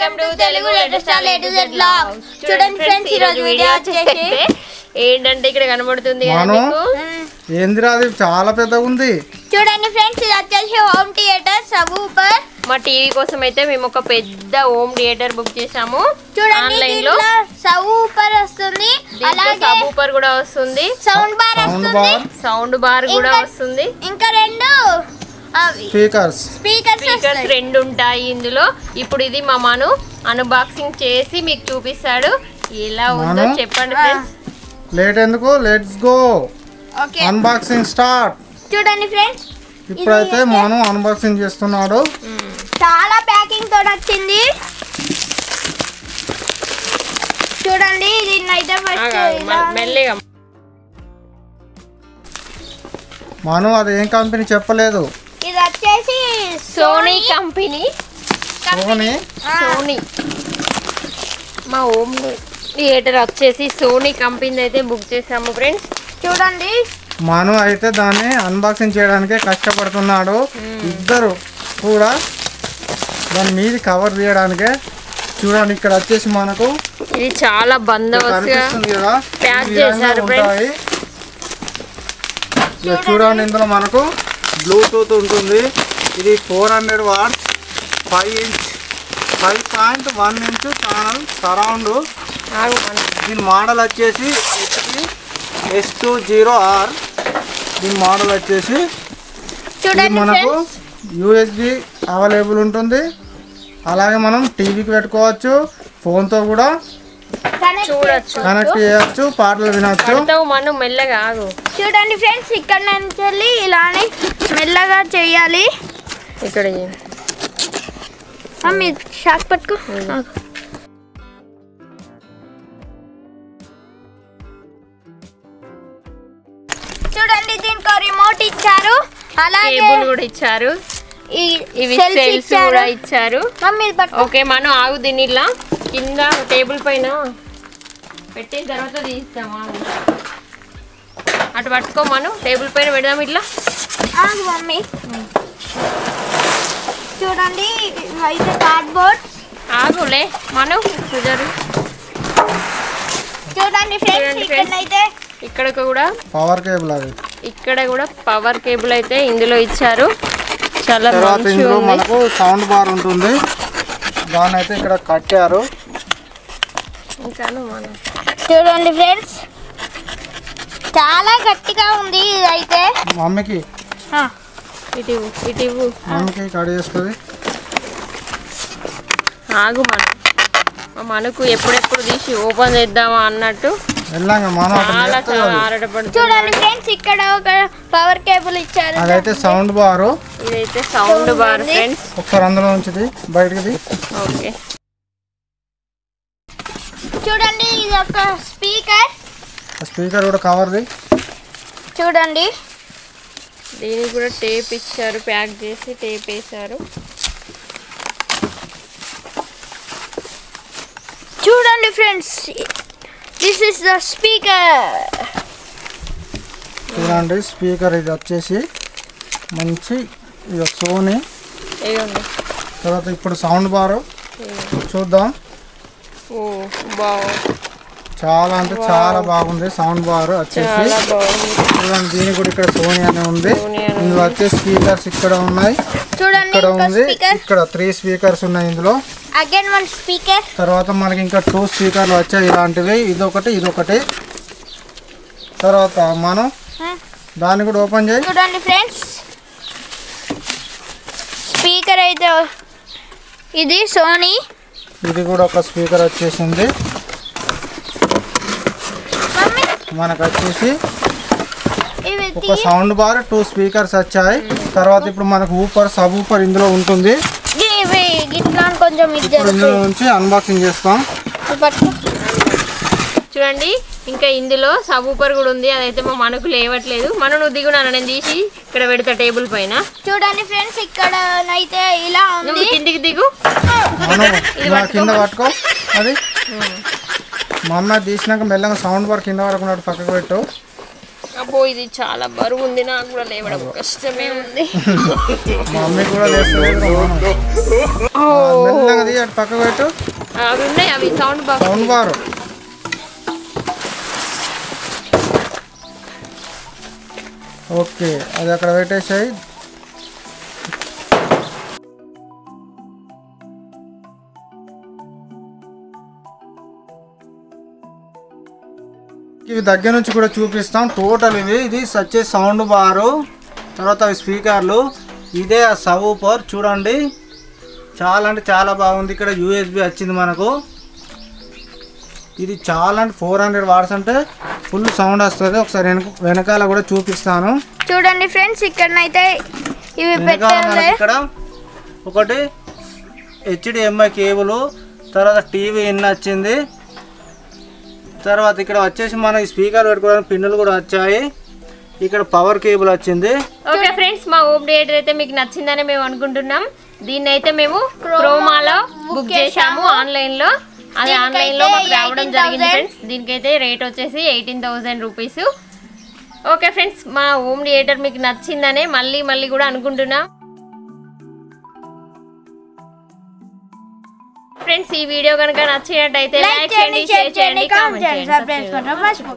Welcome to Telugu latest latest blog చూడండి friends ఈ రోజు వీడియో వచ్చేసి ఏంటంటే ఇక్కడ కనబడుతుంది కదా మాను? మీకు? ఏందిరా అది? చాలా పెద్దగా ఉంది. చూడండి ఫ్రెండ్స్ ఇది వచ్చేసి హోమ్ థియేటర్ సబూపర్ మా టీవీ కోసం అయితే మేము ఒక పెద్ద హోమ్ థియేటర్ బుక్ చేసాము చూడండి ఆన్లైన్లో. దీంట్లో సబూపర్ వస్తుంది. అలాగే సబ్ ఊపర్ కూడా వస్తుంది. సౌండ్ బార్ సౌండ్ వస్తుంది. బార్. సౌండ్ బార్ కూడా ఇంకా- వస్తుంది. ఇంకా రెండు. స్పీకర్స్. స్పీకర్స్ స్పీకర్స్ రెండు ఉంటాయి ఇందులో. ఇప్పుడు ఇది మా మను అన్బాక్సింగ్ చేసి మీకు చూపిస్తాడు. ఎలా ఉందో? చెప్పండి ఫ్రెండ్స్ లేట్ ఎందుకు? Let's go okay. Unboxing start చూడండి ఫ్రెండ్స్ ఇప్పుడైతే మనం అన్బాక్సింగ్ చేస్తున్నాడు. చాలా ప్యాకింగ్తో వచ్చింది. చూడండి దీన్ని అయితే ఫస్ట్ మనం అది ఏం కంపెనీ చెప్పలేదు. సోనీ కంపెనీ సోనీ సోనీ మా హోమ్ థియేటర్ వచ్చేసి సోనీ కంపెనీ అయితే బుక్ చేసాము ఫ్రెండ్స్ చూడండి. మను అయితే దాన్ని అన్బాక్సింగ్ చేయడానికే కష్టపడుతున్నాడు. ఇద్దరు కూడా దాని మీది కవర్ తీయడానికే చూడండి ఇక్కడ వచ్చేసి మనకు ఇది చాలా బందోబస్తుగా ప్యాక్ చేశారు చూడండి ఇందులో మనకు బ్లూటూత్ ఉంటుంది. ఇది four hundred watts five inch five point one inch channel surround. దీని మోడల్ వచ్చేసి HP S two zero R దీని మోడల్ వచ్చేసి మనకు ఫ్రెండ్స్. యూఎస్బి అవైలబుల్ ఉంటుంది. అలాగే మనం టీవీకి పెట్టుకోవచ్చు ఫోన్తో కూడా కనెక్ట్ చూడొచ్చు. కనెక్ట్ చేయొచ్చు పాటలు వినొచ్చు. మనం మెల్లగా చూడండి ఫ్రెండ్స్ ఇక్కడ నుంచి వెళ్ళి ఇలానే మెల్లగా చేయాలి. ఇక్కడ మమ్మీ షాక్ పట్టుకో. చూడండి దీనికి రిమోట్ ఇచ్చారు. అలాగే కూడా ఇచ్చారు. ఇవి సెల్స్ కూడా ఇచ్చారు. ఓకే మనం ఆగు దీన్ని ఇలా. కింద టేబుల్ పైన పెట్టిన తర్వాత తీస్తాం ఆగు. అటు పట్టుకో మనం టేబుల్ పైన పెడదాం ఇట్లా. మమ్మీ. చూడండి ఇవైతే కార్డ్బోర్డ్ ఆగులే మనం కుదరు చూడండి ఫ్రెండ్స్ ఇక్కడైతే ఇక్కడ కూడా పవర్ కేబుల్ అది. ఇక్కడ కూడా పవర్ కేబుల్ అయితే ఇందులో ఇచ్చారు. చాలా తర్వాత ఇందులో మనకు సౌండ్ బార్ ఉంటుంది. దాన్ని అయితే ఇక్కడ కట్టారు. ఇంకాను మనం చూడండి ఫ్రెండ్స్ చాలా గట్టిగా ఉంది ఇదైతే. మమ్మీకి ఆ, ఇటు ఇవ్వు, ఇటు ఇవ్వు. మమ్మీకి కట్ చేస్తుంది. ఆగు మనం. మా మనకు ఎప్పుడెప్పుడు తీసి ఓపెన్ చేద్దామా అన్నట్టు చాలా చాలా అది. ఆరాటపడుతుంది చూడండి ఫ్రెండ్స్ ఇక్కడ ఒక పవర్ కేబుల్ ఇచ్చారు. అదైతే సౌండ్ బారు. ఇదైతే సౌండ్ బార్. ఫ్రెండ్స్. ఒకసారి అందులో ఉంచుది బయటది ఓకే. చూడండి ఇది ఒక స్పీకర్. స్పీకర్ కూడా కవర్ది. చూడండి. దీనికి కూడా టేప్ ఇచ్చారు ప్యాక్ చేసి టేప్ వేశారు. చూడండి friends this is the speaker చూడండి స్పీకర్ ఇది వచ్చేసి మంచి ఇది సోనీ తర్వాత ఇప్పుడు సౌండ్ బారు చూద్దాం. ఓ బాగు చాలా అంటే చాలా బాగుంది. సౌండ్ బార్ వచ్చేసి. చూడండి దీనికి కూడా ఇక్కడ సోనీ అని ఉంది. ఇందులో వచ్చే స్పీకర్స్ ఇక్కడ ఉన్నాయి. చూడండి ఇక్కడ ఇంకో ఉంది. ఇక్కడ త్రీ స్పీకర్స్ ఉన్నాయి ఇందులో. అగైన్ వన్ స్పీకర్ తర్వాత మనకి ఇంకా టూ స్పీకర్లు వచ్చాయి ఇలాంటివి. ఇదొకటి ఇదొకటి. తర్వాత మనం దాన్ని కూడా ఓపెన్ చేయి. చూడండి ఫ్రెండ్స్. స్పీకర్ అయితే ఇది సోనీ. ఇది కూడా ఒక స్పీకర్ వచ్చేసింది మమ్మీ మనకు వచ్చేసి ఒక సౌండ్ బార్ టూ స్పీకర్స్ వచ్చాయి. తర్వాత ఇప్పుడు మనకు ఊపర్ సబ్ ఊపర్ ఇందులో ఉంటుంది. ఇందులో నుంచి అన్బాక్సింగ్ చేస్తాం. చూడండి ఇంకా ఇందులో సబూపర్ కూడా ఉంది. అదైతే మా మనకు లేవట్లేదు. మనం నువ్వు దిగునాను నేను తీసి ఇక్కడ పెడతా టేబుల్ పైన. చూడండి ఫ్రెండ్స్ ఇక్కడ అయితే ఇలా కిందికి దిగు. కింద పట్టుకో. అది. మా అమ్మ తీసినాక మెల్లగా సౌండ్ బార్ కింద వరకు ఉన్నట్టు పక్కకు పెట్టు. అబ్బో ఇది చాలా బరువు ఉంది నాకు కూడా లేవడం కష్టమే ఉంది. మా మమ్మీ కూడా లేస్తుంది మెల్లగా తీ అటు పక్క పెట్టు. అవి ఉన్నాయి అవి sound box sound bar okay అది అక్కడ పెట్టేసాయి. ఇవి దగ్గర నుంచి కూడా చూపిస్తాం. టోటల్ ఇవి ఇది వచ్చే సౌండ్ బారు. తర్వాత అవి స్పీకర్లు. ఇదే ఆ సూపర్ చూడండి. చాలా అంటే చాలా బాగుంది. ఇక్కడ యూఎస్బి వచ్చింది మనకు. ఇది చాలా అంటే ఫోర్ హండ్రెడ్ వాట్స్ అంటే ఫుల్ సౌండ్ వస్తుంది. ఒకసారి వెనక వెనకాల కూడా చూపిస్తాను. చూడండి ఫ్రెండ్స్ ఇక్కడనైతే ఇవి మనకి ఇక్కడ ఒకటి హెచ్డిఎంఐ కేబుల్ తర్వాత టీవీ ఇన్ వచ్చింది. తర్వాత ఇక్కడ వచ్చేసి మన స్పీకర్ పెట్టుకోవడానికి పిన్నులు కూడా వచ్చాయి. ఇక్కడ పవర్ కేబుల్ వచ్చింది. ఓకే ఫ్రెండ్స్ మా హోమ్ థియేటర్ అయితే మీకు నచ్చిందని మేము అనుకుంటున్నాం. దీన్ని అయితే మేము క్రోమాలో బుక్ చేశాము ఆన్లైన్లో అది ఆన్లైన్లో మాకు రావడం జరిగింది ఫ్రెండ్స్. దీనికైతే రేట్ వచ్చేసి eighteen thousand rupees okay friends మా హోమ్ థియేటర్ మీకు నచ్చిందనే మళ్ళీ మళ్ళీ కూడా అనుకుంటున్నాం. ఫ్రెండ్స్ ఈ వీడియో కనుక నచ్చినట్టయితే లైక్ చేయండి షేర్ చేయండి కామెంట్ చేయండి సబ్స్క్రైబ్ చేసుకోవడం మర్చిపోకండి